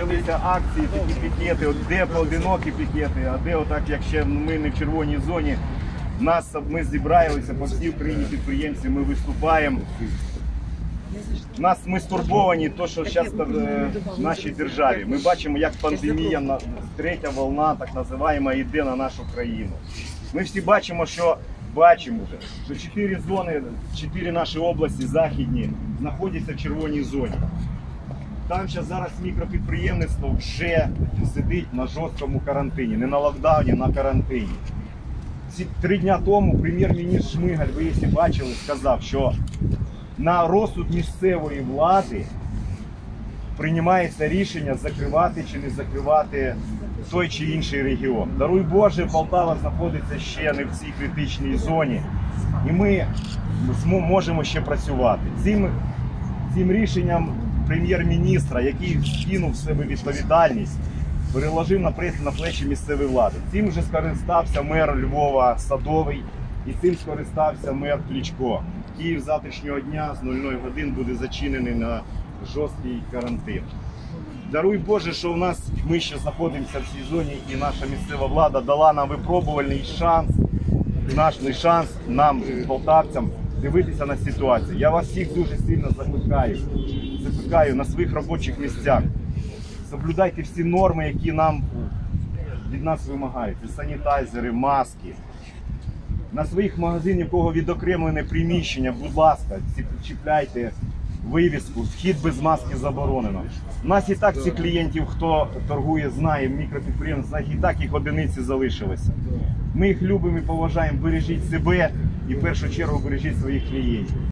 почалися акції, такі пікети, от де поодинокі пікети, а де отак, як ще ми не в червоній зоні. Нас ми зібралися по всій Україні підприємці, ми виступаємо. Нас ми стурбовані, то що зараз в нашій державі. Ми бачимо, як пандемія, третя волна, так називаємо, йде на нашу країну. Ми всі бачимо, що бачимо вже, що чотири зони, чотири наші області західні знаходяться в червоній зоні. Там ще зараз мікропідприємництво вже сидить на жорсткому карантині, не на локдауні, на карантині. Ці три дня тому прем'єр-міністр Шмигаль, ви якщо бачили, сказав, що на розсуд місцевої влади приймається рішення закривати чи не закривати той чи інший регіон. Даруй Боже, Полтава знаходиться ще не в цій критичній зоні, і ми можемо ще працювати. Цим, цим рішенням прем'єр-міністра, який скинув себе відповідальність, переложив на прес на плечі місцевої влади. Цим вже скористався мер Львова Садовий і цим скористався мер Кличко. Київ завтрашнього дня з 00 годин буде зачинений на жорсткий карантин. Даруй Боже, що у нас ми ще знаходимося в цій зоні, і наша місцева влада дала нам випробувальний шанс, наш шанс нам, полтавцям, дивитися на ситуацію. Я вас всіх дуже сильно закликаю, закликаю на своїх робочих місцях. Соблюдайте всі норми, які нам від нас вимагають. Санітайзери, маски. На своїх магазинах, у кого відокремлене приміщення, будь ласка, чіпляйте вивіску, вхід без маски заборонено. У нас і так всі клієнтів, хто торгує, знає, мікропідприємств, і так їх одиниці залишилися. Ми їх любимо і поважаємо, бережіть себе і в першу чергу бережіть своїх клієнтів.